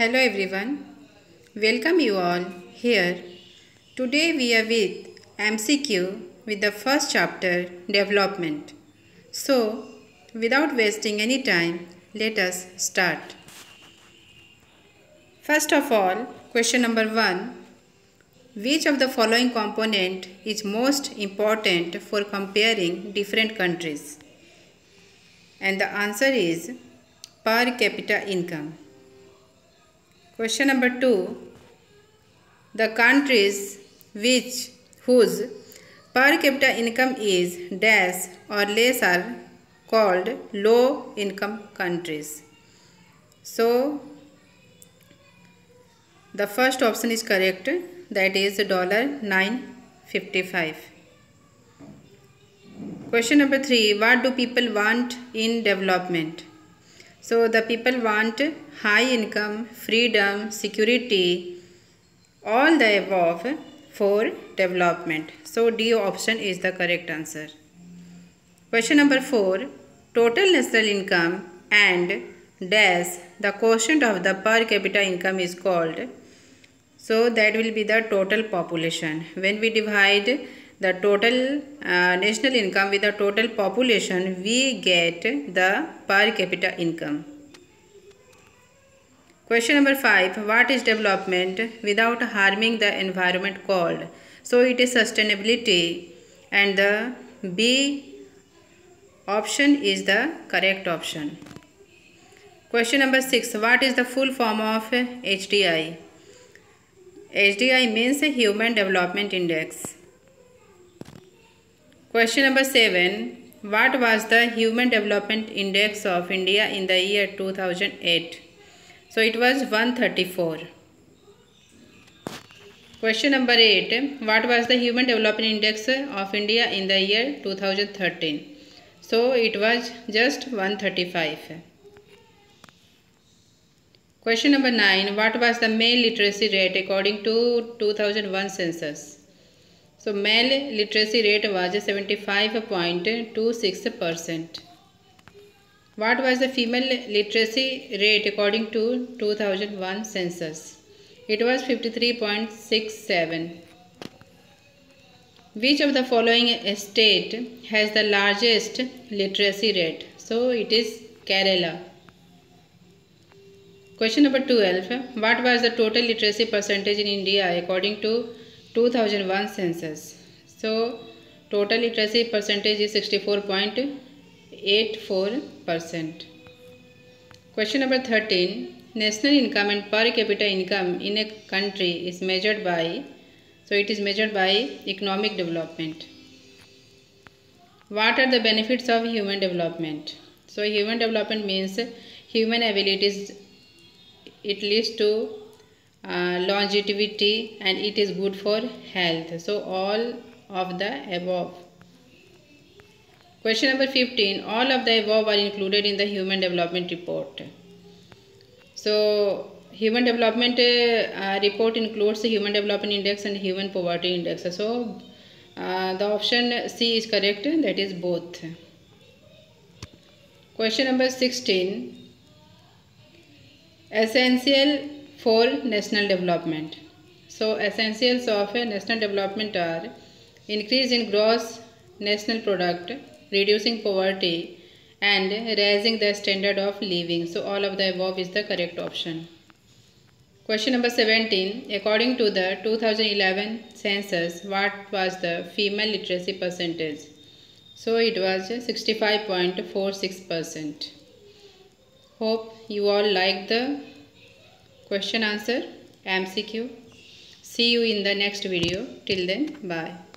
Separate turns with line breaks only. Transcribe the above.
Hello everyone, welcome you all here. Today we are with MCQ with the first chapter development. So, without wasting any time, let us start. First of all, question number 1 Which of the following component is most important for comparing different countries? And the answer is per capita income. Question number 2. The countries which whose per capita income is dash or less are called low income countries. So the first option is correct that is dollar 955. Question number 3 what do people want in development? So the people want high income, freedom, security, all the above for development. So D option is the correct answer. Question number 4. Total national income and dash the quotient of the per capita income is called. So that will be the total population. When we divide the total uh, national income with the total population, we get the per capita income. Question number 5. What is development without harming the environment called? So it is sustainability and the B option is the correct option. Question number 6. What is the full form of HDI? HDI means Human Development Index. Question number 7. What was the Human Development Index of India in the year 2008? So it was 134. Question number 8. What was the Human Development Index of India in the year 2013? So it was just 135. Question number 9. What was the male literacy rate according to 2001 census? So male literacy rate was 75.26%. What was the female literacy rate according to 2001 census? It was 53.67. Which of the following state has the largest literacy rate? So it is Kerala. Question number 12. What was the total literacy percentage in India according to 2001 census. So total literacy percentage is 64.84%. Question number 13. National income and per capita income in a country is measured by, so it is measured by economic development. What are the benefits of human development? So human development means human abilities, it leads to uh, longevity and it is good for health. So all of the above. Question number 15 all of the above are included in the human development report. So human development uh, report includes the human development index and human poverty index. So uh, the option c is correct that is both. Question number 16 essential for national development. So essentials of a national development are increase in gross national product, reducing poverty and raising the standard of living. So all of the above is the correct option. Question number 17. According to the 2011 census, what was the female literacy percentage? So it was 65.46%. Hope you all like the question answer MCQ. See you in the next video. Till then, bye.